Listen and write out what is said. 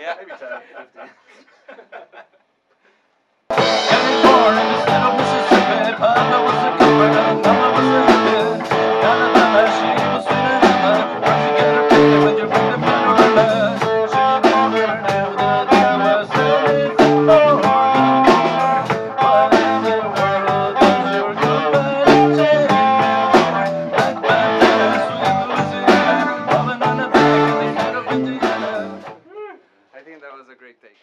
Yeah. Maybe 10, 15. that was a great take.